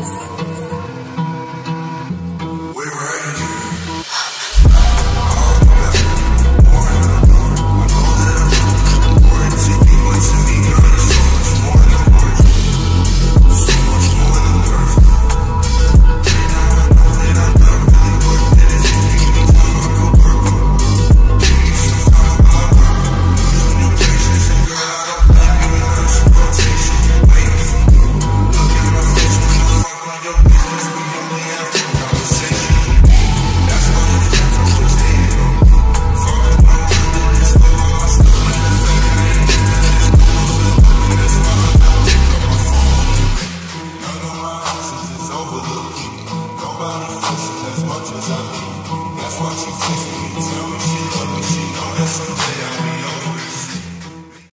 Yes. burn a fish as much as I do. That's what you think.